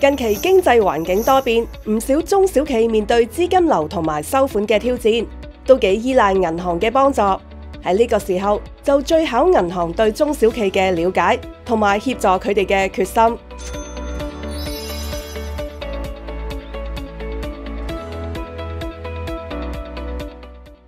近期經濟環境多變，唔少中小企面對資金流同埋收款嘅挑戰，都幾依賴銀行嘅幫助。喺呢個時候，就最考銀行對中小企嘅了解，同埋協助佢哋嘅決心。